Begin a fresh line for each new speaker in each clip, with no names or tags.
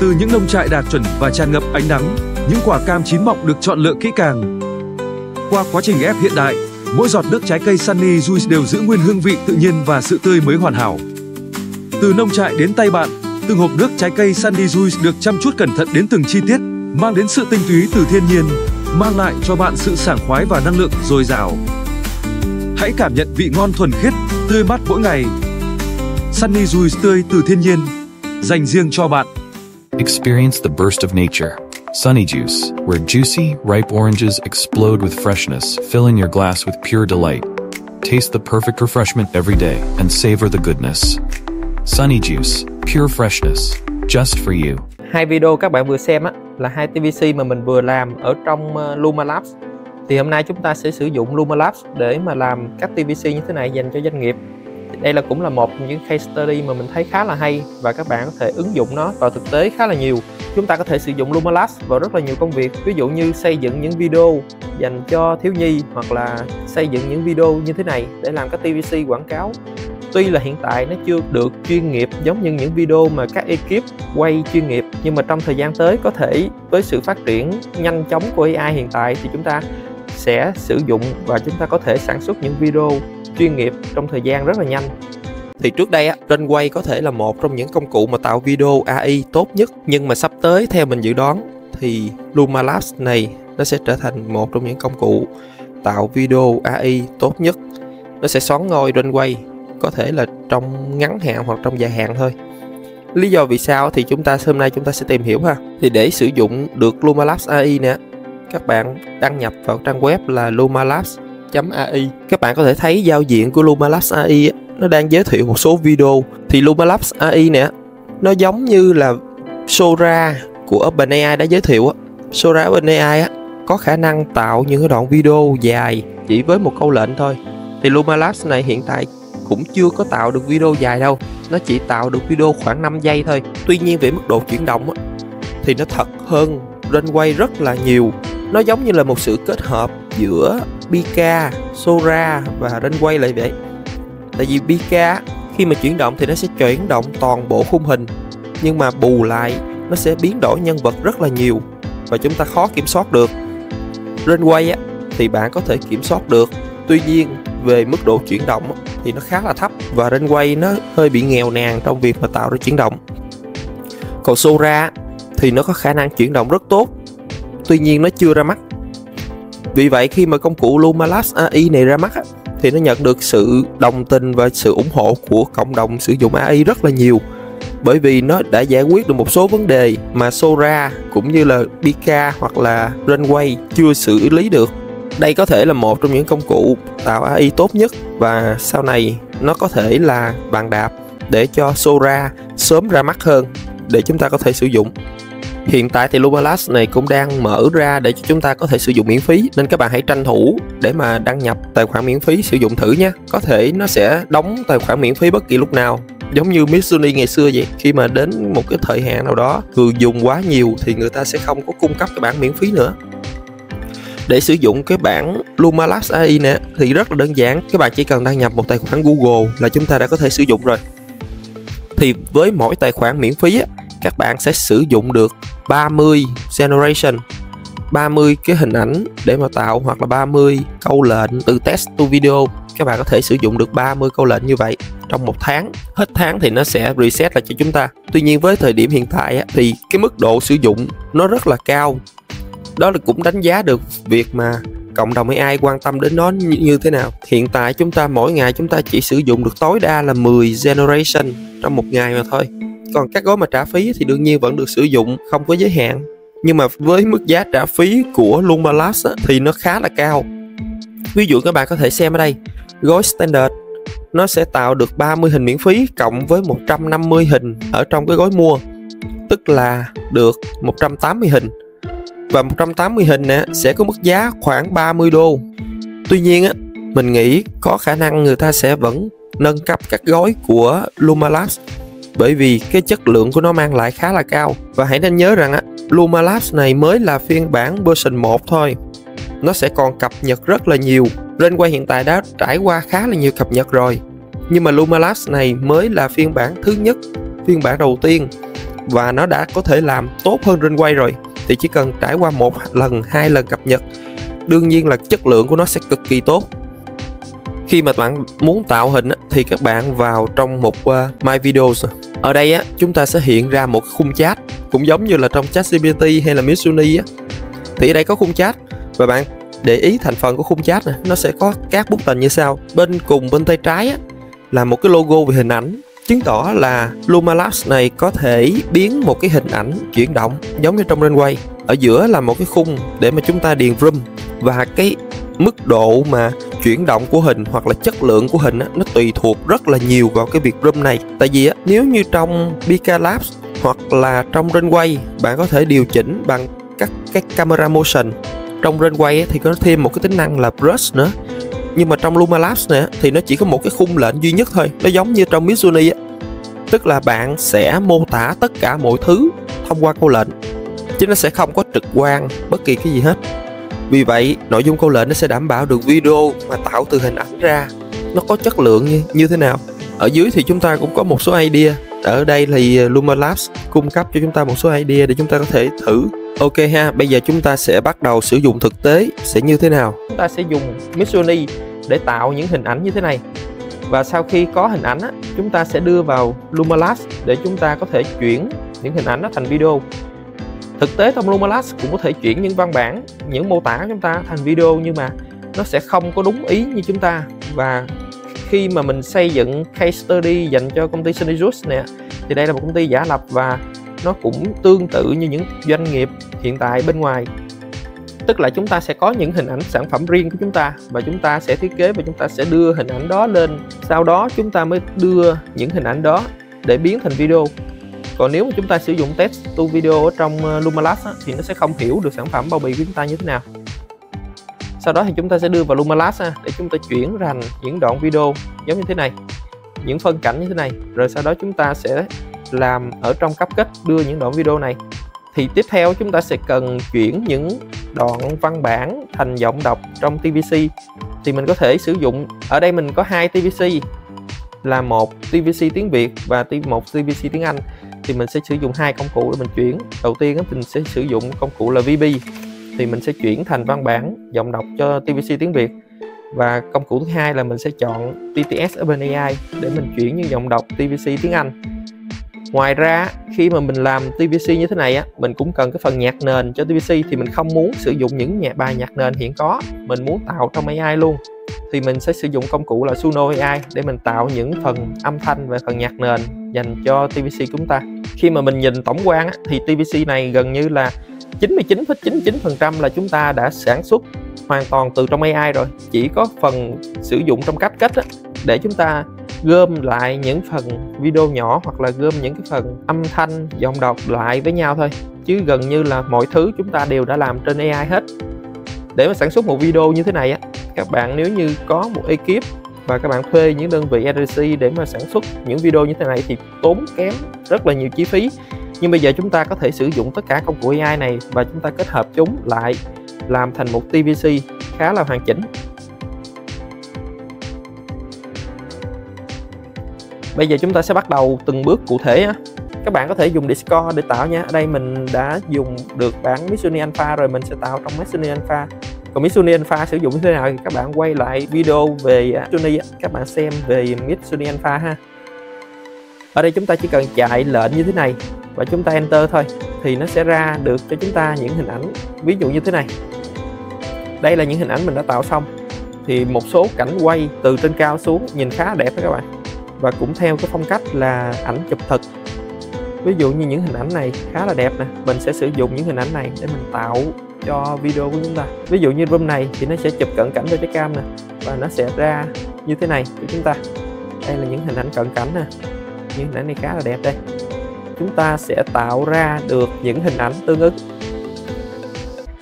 Từ những nông trại đạt chuẩn và tràn ngập ánh nắng, những quả cam chín mọng được chọn lựa kỹ càng. Qua quá trình ép hiện đại, mỗi giọt nước trái cây Sunny Juice đều giữ nguyên hương vị tự nhiên và sự tươi mới hoàn hảo. Từ nông trại đến tay bạn, từng hộp nước trái cây Sunny Juice được chăm chút cẩn thận đến từng chi tiết, mang đến sự tinh túy từ thiên nhiên, mang lại cho bạn sự sảng khoái và năng lượng dồi dào. Hãy cảm nhận vị ngon thuần khiết, tươi mát mỗi ngày. Sunny Juice tươi từ thiên nhiên, dành riêng cho bạn.
Experience the burst of nature. Sunny Juice, where juicy, ripe oranges explode with freshness, filling your glass with pure delight. Taste the perfect refreshment every day and savor the goodness. Sunny Juice, pure freshness, just for you.
hai video các bạn vừa xem á là hai TVC mà mình vừa làm ở trong uh, Luma Labs thì hôm nay chúng ta sẽ sử dụng Luma Labs để mà làm các TVC như thế này dành cho doanh nghiệp đây là cũng là một trong những case study mà mình thấy khá là hay và các bạn có thể ứng dụng nó vào thực tế khá là nhiều. Chúng ta có thể sử dụng Lumalas vào rất là nhiều công việc, ví dụ như xây dựng những video dành cho thiếu nhi hoặc là xây dựng những video như thế này để làm các TVC quảng cáo. Tuy là hiện tại nó chưa được chuyên nghiệp giống như những video mà các ekip quay chuyên nghiệp, nhưng mà trong thời gian tới có thể với sự phát triển nhanh chóng của AI hiện tại thì chúng ta sẽ sử dụng và chúng ta có thể sản xuất những video chuyên nghiệp trong thời gian rất là nhanh. Thì trước đây á, Runway có thể là một trong những công cụ mà tạo video AI tốt nhất nhưng mà sắp tới theo mình dự đoán thì Luma Labs này nó sẽ trở thành một trong những công cụ tạo video AI tốt nhất. Nó sẽ xoắn ngôi Runway có thể là trong ngắn hạn hoặc trong dài hạn thôi. Lý do vì sao thì chúng ta hôm nay chúng ta sẽ tìm hiểu ha. Thì để sử dụng được Luma Labs AI nè các bạn đăng nhập vào trang web là lumalabs.ai các bạn có thể thấy giao diện của Lumalabs AI nó đang giới thiệu một số video. Thì Lumalabs AI nè, nó giống như là Sora của OpenAI đã giới thiệu Sora OpenAI có khả năng tạo những cái đoạn video dài chỉ với một câu lệnh thôi. Thì Lumalabs này hiện tại cũng chưa có tạo được video dài đâu. Nó chỉ tạo được video khoảng 5 giây thôi. Tuy nhiên về mức độ chuyển động thì nó thật hơn Runway rất là nhiều. Nó giống như là một sự kết hợp giữa Pika, Sora và Runway lại vậy. Tại vì Pika khi mà chuyển động thì nó sẽ chuyển động toàn bộ khung hình nhưng mà bù lại nó sẽ biến đổi nhân vật rất là nhiều và chúng ta khó kiểm soát được. Runway á, thì bạn có thể kiểm soát được. Tuy nhiên về mức độ chuyển động thì nó khá là thấp và Runway nó hơi bị nghèo nàn trong việc mà tạo ra chuyển động. Còn Sora thì nó có khả năng chuyển động rất tốt. Tuy nhiên nó chưa ra mắt vì vậy khi mà công cụ Lumalas AI này ra mắt á, thì nó nhận được sự đồng tình và sự ủng hộ của cộng đồng sử dụng AI rất là nhiều. Bởi vì nó đã giải quyết được một số vấn đề mà Sora cũng như là Pika hoặc là Runway chưa xử lý được. Đây có thể là một trong những công cụ tạo AI tốt nhất và sau này nó có thể là bàn đạp để cho Sora sớm ra mắt hơn để chúng ta có thể sử dụng. Hiện tại thì Lumalabs này cũng đang mở ra để cho chúng ta có thể sử dụng miễn phí nên các bạn hãy tranh thủ để mà đăng nhập tài khoản miễn phí sử dụng thử nha. Có thể nó sẽ đóng tài khoản miễn phí bất kỳ lúc nào giống như Mitsuni ngày xưa vậy. Khi mà đến một cái thời hạn nào đó người dùng quá nhiều thì người ta sẽ không có cung cấp cái bản miễn phí nữa. Để sử dụng cái bản Lumalabs AI nè thì rất là đơn giản. Các bạn chỉ cần đăng nhập một tài khoản Google là chúng ta đã có thể sử dụng rồi. Thì với mỗi tài khoản miễn phí á, các bạn sẽ sử dụng được 30 generation 30 cái hình ảnh để mà tạo hoặc là 30 câu lệnh từ test to video. Các bạn có thể sử dụng được 30 câu lệnh như vậy trong một tháng. Hết tháng thì nó sẽ reset lại cho chúng ta. Tuy nhiên với thời điểm hiện tại thì cái mức độ sử dụng nó rất là cao. Đó là cũng đánh giá được việc mà cộng đồng AI quan tâm đến nó như thế nào. Hiện tại chúng ta, mỗi ngày chúng ta chỉ sử dụng được tối đa là 10 generation trong một ngày mà thôi còn các gói mà trả phí thì đương nhiên vẫn được sử dụng, không có giới hạn. Nhưng mà với mức giá trả phí của Lumalabs thì nó khá là cao. Ví dụ các bạn có thể xem ở đây, gói standard, nó sẽ tạo được 30 hình miễn phí cộng với 150 hình ở trong cái gói mua. Tức là được 180 hình. Và 180 hình nè sẽ có mức giá khoảng 30 đô. Tuy nhiên á, mình nghĩ có khả năng người ta sẽ vẫn nâng cấp các gói của Lumalabs bởi vì cái chất lượng của nó mang lại khá là cao. Và hãy nên nhớ rằng á Luma Labs này mới là phiên bản version 1 thôi. Nó sẽ còn cập nhật rất là nhiều. Runway hiện tại đã trải qua khá là nhiều cập nhật rồi. Nhưng mà Luma Labs này mới là phiên bản thứ nhất, phiên bản đầu tiên. Và nó đã có thể làm tốt hơn Runway rồi. Thì chỉ cần trải qua một lần, hai lần cập nhật, đương nhiên là chất lượng của nó sẽ cực kỳ tốt khi mà bạn muốn tạo hình thì các bạn vào trong mục uh, ờ, My Videos. Ở đây á chúng ta sẽ hiện ra một khung chat cũng giống như là trong chat GPT hay là Midjourney á. Thì ở đây có khung chat và bạn để ý thành phần của khung chat này nó sẽ có các button như sau. Bên cùng bên tay trái á, là một cái logo về hình ảnh chứng tỏ là Luma Labs này có thể biến một cái hình ảnh chuyển động giống như trong Runway ở giữa là một cái khung để mà chúng ta điền room và cái mức độ mà chuyển động của hình hoặc là chất lượng của hình á, nó tùy thuộc rất là nhiều vào cái việc room này. Tại vì á, nếu như trong Pika Labs hoặc là trong Runway bạn có thể điều chỉnh bằng các cái camera motion. Trong Runway thì có thêm một cái tính năng là brush nữa. Nhưng mà trong Luma Labs này thì nó chỉ có một cái khung lệnh duy nhất thôi nó giống như trong Midjourney á. Tức là bạn sẽ mô tả tất cả mọi thứ thông qua câu lệnh chứ nó sẽ không có trực quan bất kỳ cái gì hết vì vậy nội dung câu lệnh nó sẽ đảm bảo được video mà tạo từ hình ảnh ra nó có chất lượng như, như thế nào ở dưới thì chúng ta cũng có một số idea ở đây thì à, Luma Labs cung cấp cho chúng ta một số idea để chúng ta có thể thử Ok ha, bây giờ chúng ta sẽ bắt đầu sử dụng thực tế sẽ như thế nào? Chúng ta sẽ dùng Midjourney để tạo những hình ảnh như thế này. Và sau khi có hình ảnh á, chúng ta sẽ đưa vào Luma Labs để chúng ta có thể chuyển những hình ảnh đó thành video. Thực tế trong Lumalas cũng có thể chuyển những văn bản, những mô tả của chúng ta thành video nhưng mà nó sẽ không có đúng ý như chúng ta. Và khi mà mình xây dựng case study dành cho công ty Synergus nè thì đây là một công ty giả lập và nó cũng tương tự như những doanh nghiệp hiện tại bên ngoài. Tức là chúng ta sẽ có những hình ảnh sản phẩm riêng của chúng ta và chúng ta sẽ thiết kế và chúng ta sẽ đưa hình ảnh đó lên. Sau đó chúng ta mới đưa những hình ảnh đó để biến thành video còn nếu mà chúng ta sử dụng test to video ở trong ờ, Lumalas á, thì nó sẽ không hiểu được sản phẩm bao bì của chúng ta như thế nào. Sau đó thì chúng ta sẽ đưa vào Lumalas á, để chúng ta chuyển thành những đoạn video giống như thế này những phân cảnh như thế này. Rồi sau đó chúng ta sẽ làm ở trong cấp kết đưa những đoạn video này. Thì tiếp theo chúng ta sẽ cần chuyển những đoạn văn bản thành giọng đọc trong TVC thì mình có thể sử dụng ở đây mình có hai TVC là một TVC tiếng Việt và một TVC tiếng Anh thì mình sẽ sử dụng hai công cụ để mình chuyển. Đầu tiên mình sẽ sử dụng công cụ là VB thì mình sẽ chuyển thành văn bản giọng đọc cho TVC tiếng Việt. Và công cụ thứ hai là mình sẽ chọn TTS OpenAI để mình chuyển những giọng đọc TVC tiếng Anh. Ngoài ra, khi mà mình làm TVC như thế này á, mình cũng cần cái phần nhạc nền cho TVC thì mình không muốn sử dụng những nhạc bài nhạc nền hiện có. Mình muốn tạo trong AI luôn. Thì mình sẽ sử dụng công cụ là Suno AI để mình tạo những phần âm thanh và phần nhạc nền dành cho TVC của chúng ta khi mà mình nhìn tổng quan á, thì TVC này gần như là 99,99% là chúng ta đã sản xuất hoàn toàn từ trong AI rồi. Chỉ có phần sử dụng trong cách kết á, để chúng ta gom lại những phần video nhỏ hoặc là gom những cái phần âm thanh giọng đọc lại với nhau thôi. Chứ gần như là mọi thứ chúng ta đều đã làm trên AI hết. Để mà sản xuất một video như thế này á các bạn nếu như có một ekip và các bạn thuê những đơn vị agency để mà sản xuất những video như thế này thì tốn kém rất là nhiều chi phí. Nhưng bây giờ chúng ta có thể sử dụng tất cả công cụ AI này và chúng ta kết hợp chúng lại làm thành một TVC khá là hoàn chỉnh. Bây giờ chúng ta sẽ bắt đầu từng bước cụ thể á. Các bạn có thể dùng Discord để tạo nha. Ở đây mình đã dùng được bản Midjourney Alpha rồi mình sẽ tạo trong Midjourney Alpha còn Mitsuni Alpha sử dụng như thế nào thì các bạn quay lại video về à, Mitsuni các bạn xem về Mitsuni Alpha ha. Ở đây chúng ta chỉ cần chạy lệnh như thế này và chúng ta enter thôi, thì nó sẽ ra được cho chúng ta những hình ảnh, ví dụ như thế này. Đây là những hình ảnh mình đã tạo xong, thì một số cảnh quay từ trên cao xuống nhìn khá đẹp đó các bạn. Và cũng theo cái phong cách là ảnh chụp thực ví dụ như những hình ảnh này khá là đẹp nè, mình sẽ sử dụng những hình ảnh này để mình tạo cho video của chúng ta. Ví dụ như room này thì nó sẽ chụp cận cảnh cho cái cam nè và nó sẽ ra như thế này của chúng ta. Đây là những hình ảnh cận cảnh nè. Những hình ảnh này khá là đẹp đây. Chúng ta sẽ tạo ra được những hình ảnh tương ứng.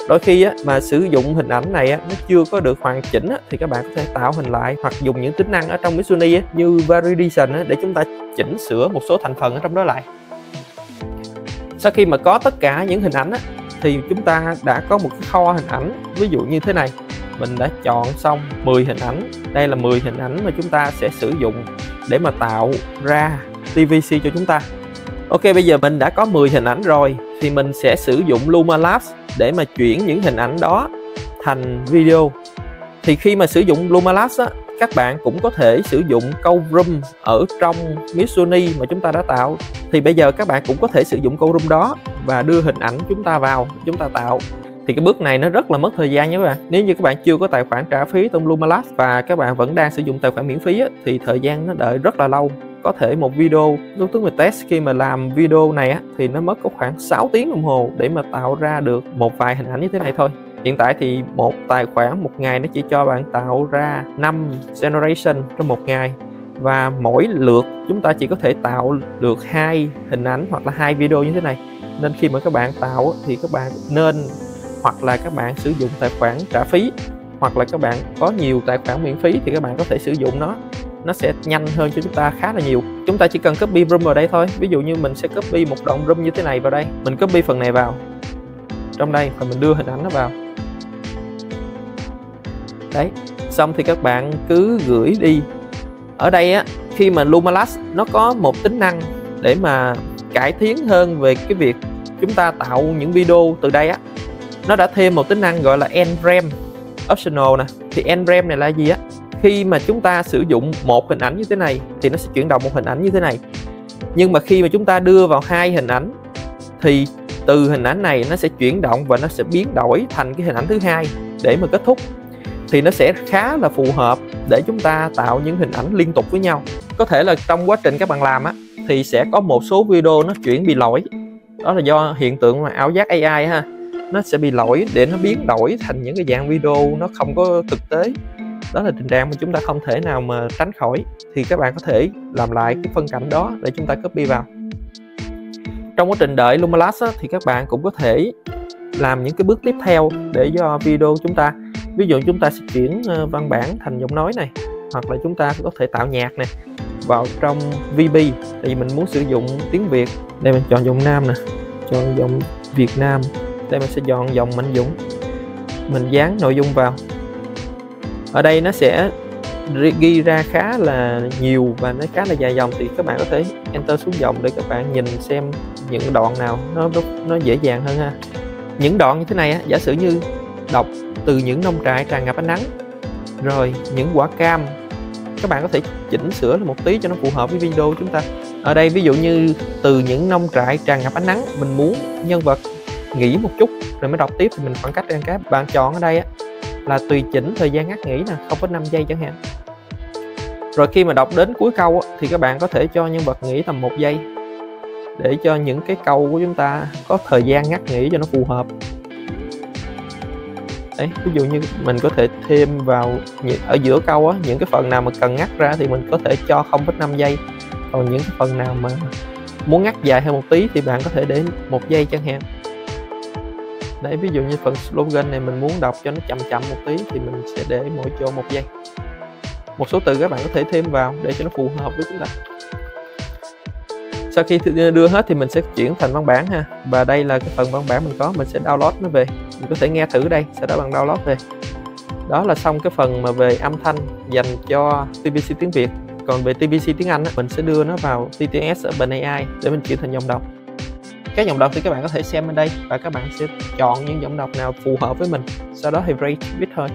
Đôi khi á, mà sử dụng hình ảnh này á, nó chưa có được hoàn chỉnh á, thì các bạn có thể tạo hình lại hoặc dùng những tính năng ở trong Midjourney á, như Variation á, để chúng ta chỉnh sửa một số thành phần ở trong đó lại. Sau khi mà có tất cả những hình ảnh á, thì chúng ta đã có một cái kho hình ảnh, ví dụ như thế này. Mình đã chọn xong 10 hình ảnh. Đây là 10 hình ảnh mà chúng ta sẽ sử dụng để mà tạo ra TVC cho chúng ta. Ok, bây giờ mình đã có 10 hình ảnh rồi, thì mình sẽ sử dụng Luma Labs để mà chuyển những hình ảnh đó thành video. Thì khi mà sử dụng Luma Labs á các bạn cũng có thể sử dụng câu room ở trong missouri mà chúng ta đã tạo. Thì bây giờ các bạn cũng có thể sử dụng câu room đó và đưa hình ảnh chúng ta vào chúng ta tạo. Thì cái bước này nó rất là mất thời gian nha các bạn. Nếu như các bạn chưa có tài khoản trả phí trong Lumalab và các bạn vẫn đang sử dụng tài khoản miễn phí á, thì thời gian nó đợi rất là lâu. Có thể một video lúc tức mình test khi mà làm video này á, thì nó mất có khoảng 6 tiếng đồng hồ để mà tạo ra được một vài hình ảnh như thế này thôi hiện tại thì một tài khoản một ngày nó chỉ cho bạn tạo ra 5 generation trong một ngày. Và mỗi lượt chúng ta chỉ có thể tạo được hai hình ảnh hoặc là hai video như thế này. Nên khi mà các bạn tạo thì các bạn nên hoặc là các bạn sử dụng tài khoản trả phí, hoặc là các bạn có nhiều tài khoản miễn phí thì các bạn có thể sử dụng nó. Nó sẽ nhanh hơn cho chúng ta khá là nhiều. Chúng ta chỉ cần copy room vào đây thôi. Ví dụ như mình sẽ copy một đoạn room như thế này vào đây. Mình copy phần này vào. Trong đây và mình đưa hình ảnh nó vào đấy, xong thì các bạn cứ gửi đi. Ở đây á, khi mà lumalas nó có một tính năng để mà cải tiến hơn về cái việc chúng ta tạo những video từ đây á, nó đã thêm một tính năng gọi là nrem optional nè. Thì nrem này là gì á? Khi mà chúng ta sử dụng một hình ảnh như thế này thì nó sẽ chuyển động một hình ảnh như thế này. Nhưng mà khi mà chúng ta đưa vào hai hình ảnh thì từ hình ảnh này nó sẽ chuyển động và nó sẽ biến đổi thành cái hình ảnh thứ hai để mà kết thúc thì nó sẽ khá là phù hợp để chúng ta tạo những hình ảnh liên tục với nhau. Có thể là trong quá trình các bạn làm á thì sẽ có một số video nó chuyển bị lỗi. Đó là do hiện tượng mà ảo giác AI ha nó sẽ bị lỗi để nó biến đổi thành những cái dạng video nó không có thực tế. Đó là tình trạng mà chúng ta không thể nào mà tránh khỏi. Thì các bạn có thể làm lại cái phân cảnh đó để chúng ta copy vào. Trong quá trình đợi Lumalas á, thì các bạn cũng có thể làm những cái bước tiếp theo để do video chúng ta ví dụ chúng ta sẽ chuyển ờ, văn bản thành giọng nói này hoặc là chúng ta có thể tạo nhạc này vào trong VB tại vì mình muốn sử dụng tiếng Việt. Đây mình chọn giọng Nam nè chọn giọng Việt Nam. Đây mình sẽ chọn dòng Mạnh Dũng. Mình dán nội dung vào. Ở đây nó sẽ ghi ra khá là nhiều và nó khá là dài dòng. Thì các bạn có thể enter xuống dòng để các bạn nhìn xem những đoạn nào nó nó dễ dàng hơn ha. Những đoạn như thế này á, giả sử như đọc từ những nông trại tràn ngập ánh nắng. Rồi những quả cam. Các bạn có thể chỉnh sửa một tí cho nó phù hợp với video của chúng ta. Ở đây ví dụ như từ những nông trại tràn ngập ánh nắng mình muốn nhân vật nghỉ một chút rồi mới đọc tiếp thì mình khoảng cách trên cái bạn chọn ở đây á, là tùy chỉnh thời gian ngắt nghỉ nè 0,5 giây chẳng hạn. Rồi khi mà đọc đến cuối câu á, thì các bạn có thể cho nhân vật nghỉ tầm một giây để cho những cái câu của chúng ta có thời gian ngắt nghỉ cho nó phù hợp đấy ví dụ như mình có thể thêm vào ở giữa câu á những cái phần nào mà cần ngắt ra thì mình có thể cho 0,5 giây. Còn những cái phần nào mà muốn ngắt dài hơn một tí thì bạn có thể để một giây chẳng hạn. Đấy ví dụ như phần slogan này mình muốn đọc cho nó chậm chậm một tí thì mình sẽ để mỗi chỗ một giây. Một số từ các bạn có thể thêm vào để cho nó phù hợp với chúng ta sau khi đưa hết thì mình sẽ chuyển thành văn bản ha. Và đây là cái phần văn bản mình có mình sẽ download nó về. Mình có thể nghe thử đây sau đó bạn download về. Đó là xong cái phần mà về âm thanh dành cho TBC tiếng Việt. Còn về TBC tiếng Anh á, mình sẽ đưa nó vào TTS ở bên AI để mình chuyển thành dòng đọc. Các dòng đọc thì các bạn có thể xem bên đây và các bạn sẽ chọn những dòng đọc nào phù hợp với mình. Sau đó thì rate viết thôi.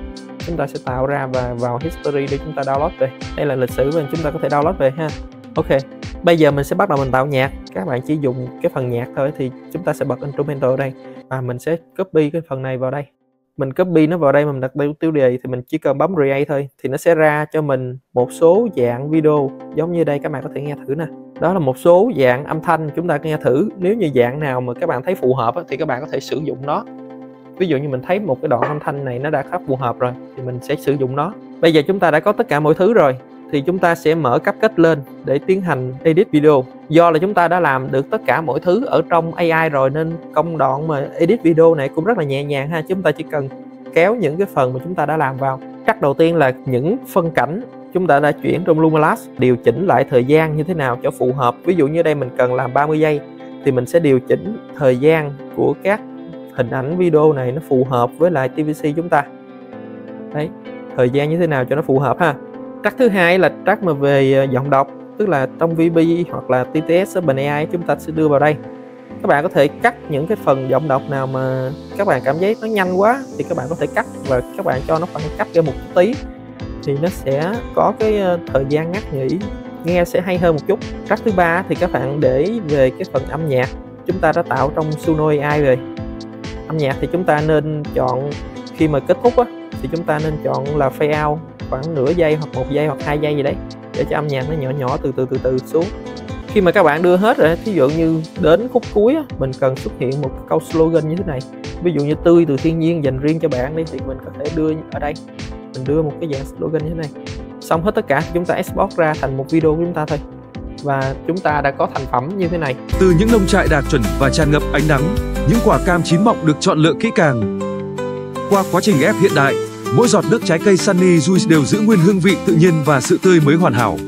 Chúng ta sẽ tạo ra và vào history để chúng ta download về. Đây là lịch sử và chúng ta có thể download về ha. Ok bây giờ mình sẽ bắt đầu mình tạo nhạc. Các bạn chỉ dùng cái phần nhạc thôi thì chúng ta sẽ bật instrumental ở đây. Và mình sẽ copy cái phần này vào đây. Mình copy nó vào đây mình đặt tiêu đề thì mình chỉ cần bấm create thôi, thì nó sẽ ra cho mình một số dạng video. Giống như đây, các bạn có thể nghe thử nè. Đó là một số dạng âm thanh chúng ta nghe thử. Nếu như dạng nào mà các bạn thấy phù hợp thì các bạn có thể sử dụng nó. Ví dụ như mình thấy một cái đoạn âm thanh này nó đã khá phù hợp rồi, thì mình sẽ sử dụng nó. Bây giờ chúng ta đã có tất cả mọi thứ rồi thì chúng ta sẽ mở cấp kết lên để tiến hành edit video. Do là chúng ta đã làm được tất cả mọi thứ ở trong AI rồi nên công đoạn mà edit video này cũng rất là nhẹ nhàng ha chúng ta chỉ cần kéo những cái phần mà chúng ta đã làm vào. Cách đầu tiên là những phân cảnh chúng ta đã chuyển trong Lumalas điều chỉnh lại thời gian như thế nào cho phù hợp. Ví dụ như đây mình cần làm 30 giây thì mình sẽ điều chỉnh thời gian của các hình ảnh video này nó phù hợp với lại TVC chúng ta. Đấy, thời gian như thế nào cho nó phù hợp ha? Track thứ hai là track mà về ờ, giọng đọc, tức là trong VB hoặc là TTS OpenAI chúng ta sẽ đưa vào đây. Các bạn có thể cắt những cái phần giọng đọc nào mà các bạn cảm thấy nó nhanh quá thì các bạn có thể cắt và các bạn cho nó khoảng cách ra một tí thì nó sẽ có cái ờ, thời gian ngắt nghỉ, nghe sẽ hay hơn một chút. Cách thứ ba thì các bạn để về cái phần âm nhạc, chúng ta đã tạo trong Suno AI rồi. Âm nhạc thì chúng ta nên chọn, khi mà kết thúc á, thì chúng ta nên chọn là fade out khoảng nửa giây hoặc một giây hoặc hai giây gì đấy để cho âm nhạc nó nhỏ nhỏ từ từ từ từ xuống. Khi mà các bạn đưa hết rồi thí dụ như đến khúc cuối á, mình cần xuất hiện một câu slogan như thế này. Ví dụ như tươi từ thiên nhiên dành riêng cho bạn đi thì mình có thể đưa ở đây. Mình đưa một cái dạng slogan như thế này. Xong hết tất cả chúng ta export ra thành một video của chúng ta thôi. Và chúng ta đã có thành phẩm như thế này.
Từ những nông trại đạt chuẩn và tràn ngập ánh nắng, những quả cam chín mọng được chọn lựa kỹ càng. Qua quá trình ép hiện đại, mỗi giọt nước trái cây Sunny Juice đều giữ nguyên hương vị tự nhiên và sự tươi mới hoàn hảo.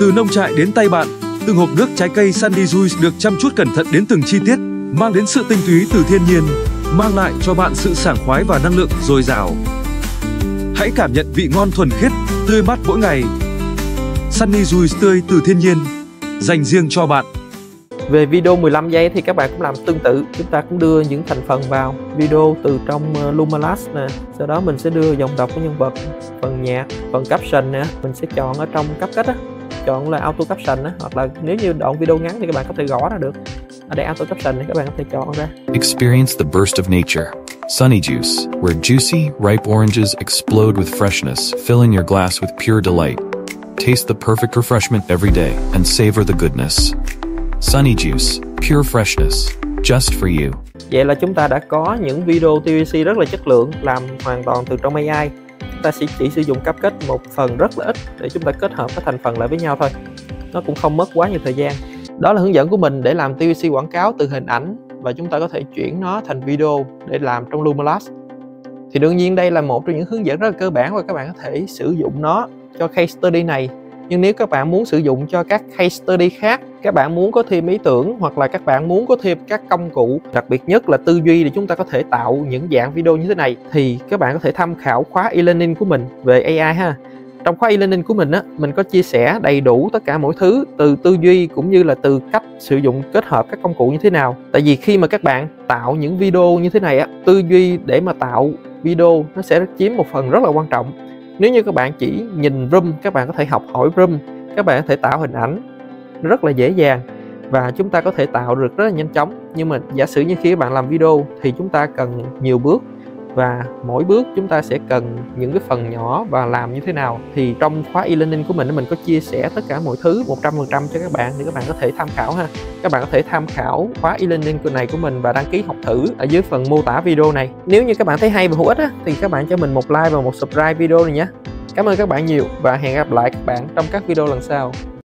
Từ nông trại đến tay bạn, từng hộp nước trái cây Sunny Juice được chăm chút cẩn thận đến từng chi tiết, mang đến sự tinh túy từ thiên nhiên, mang lại cho bạn sự sảng khoái và năng lượng dồi dào. Hãy cảm nhận vị ngon thuần khiết, tươi mát mỗi ngày. Sunny Juice tươi từ thiên nhiên, dành riêng cho bạn
về video 15 giây thì các bạn cũng làm tương tự chúng ta cũng đưa những thành phần vào video từ trong ờ, Lumalas nè sau đó mình sẽ đưa dòng đọc của nhân vật phần nhạc phần caption nè mình sẽ chọn ở trong cấp kết á chọn là auto caption á hoặc là nếu như đoạn video ngắn thì các bạn có thể gõ ra được ở đây auto caption thì các bạn có thể chọn ra
Experience the burst of nature. Sunny Juice, where juicy, ripe oranges explode with freshness, filling your glass with pure delight. Taste the perfect refreshment every day and savor the goodness. Sunny Juice, pure freshness, just for you.
Vậy là chúng ta đã có những video TVC rất là chất lượng làm hoàn toàn từ trong AI. Chúng ta sẽ chỉ sử dụng cáp kết một phần rất là ít để chúng ta kết hợp các thành phần lại với nhau thôi. Nó cũng không mất quá nhiều thời gian. Đó là hướng dẫn của mình để làm TVC quảng cáo từ hình ảnh và chúng ta có thể chuyển nó thành video để làm trong Lumalas. Thì đương nhiên đây là một trong những hướng dẫn rất là cơ bản và các bạn có thể sử dụng nó cho case study này. Nhưng nếu các bạn muốn sử dụng cho các case study khác, các bạn muốn có thêm ý tưởng hoặc là các bạn muốn có thêm các công cụ, đặc biệt nhất là tư duy để chúng ta có thể tạo những dạng video như thế này thì các bạn có thể tham khảo khóa e-learning của mình về AI ha. Trong khóa e-learning của mình á, mình có chia sẻ đầy đủ tất cả mọi thứ từ tư duy cũng như là từ cách sử dụng kết hợp các công cụ như thế nào. Tại vì khi mà các bạn tạo những video như thế này á, tư duy để mà tạo video nó sẽ chiếm một phần rất là quan trọng. Nếu như các bạn chỉ nhìn room, các bạn có thể học hỏi room, các bạn có thể tạo hình ảnh rất là dễ dàng và chúng ta có thể tạo được rất là nhanh chóng. Nhưng mà giả sử như khi các bạn làm video thì chúng ta cần nhiều bước và mỗi bước chúng ta sẽ cần những cái phần nhỏ và làm như thế nào. Thì trong khóa e-learning của mình mình có chia sẻ tất cả mọi thứ 100% cho các bạn để các bạn có thể tham khảo ha. Các bạn có thể tham khảo khóa e-learning của này của mình và đăng ký học thử ở dưới phần mô tả video này. Nếu như các bạn thấy hay và hữu ích á, thì các bạn cho mình một like và một subscribe video này nhé. Cảm ơn các bạn nhiều và hẹn gặp lại các bạn trong các video lần sau.